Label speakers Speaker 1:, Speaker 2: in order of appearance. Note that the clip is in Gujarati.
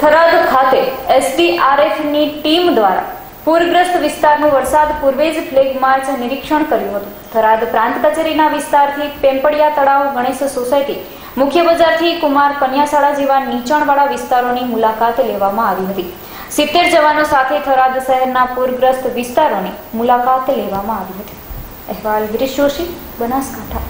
Speaker 1: થરાદ ખાતે એસડીઆરએફની ટીમ દ્વારા પૂરગ્રસ્ત વિસ્તારનું વરસાદ પૂર્વે જ ફ્લેગ માર્ચ નિરીક્ષણ કર્યું હતું. થરાદ પ્રાંત કચેરીના વિસ્તારથી પેમ્પડિયા તળાવ ગણેશ સોસાયટી, મુખ્ય બજારથી કુમાર કન્યાશાળા જેવા નીચાણવાળા વિસ્તારોની મુલાકાત લેવામાં આવી હતી. સિત્તેર જવાનો સાથે થરાદ શહેરના પૂરગ્રસ્ત વિસ્તારોની મુલાકાત લેવામાં આવી હતી. અહેવાલ ગિરીશ જોશી, બનાસકાંઠા.